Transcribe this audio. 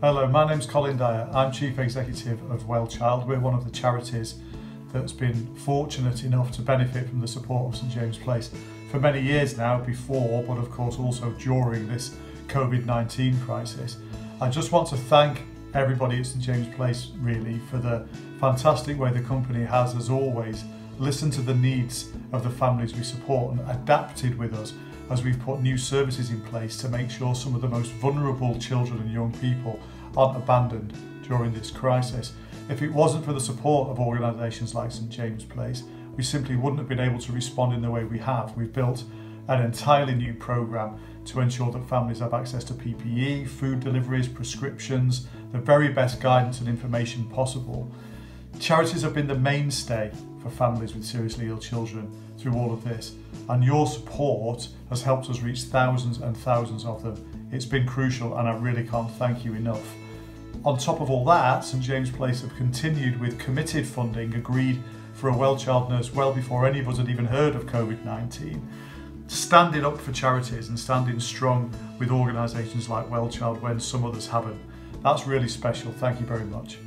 Hello, my name's Colin Dyer. I'm Chief Executive of WellChild. We're one of the charities that's been fortunate enough to benefit from the support of St James Place for many years now, before, but of course also during this COVID 19 crisis. I just want to thank everybody at St James Place really for the fantastic way the company has, as always, listened to the needs of the families we support and adapted with us as we've put new services in place to make sure some of the most vulnerable children and young people aren't abandoned during this crisis. If it wasn't for the support of organisations like St James Place, we simply wouldn't have been able to respond in the way we have. We've built an entirely new programme to ensure that families have access to PPE, food deliveries, prescriptions, the very best guidance and information possible. Charities have been the mainstay for families with seriously ill children through all of this, and your support has helped us reach thousands and thousands of them. It's been crucial, and I really can't thank you enough. On top of all that, St James Place have continued with committed funding agreed for a well child nurse well before any of us had even heard of COVID 19. Standing up for charities and standing strong with organisations like WellChild when some others haven't. That's really special. Thank you very much.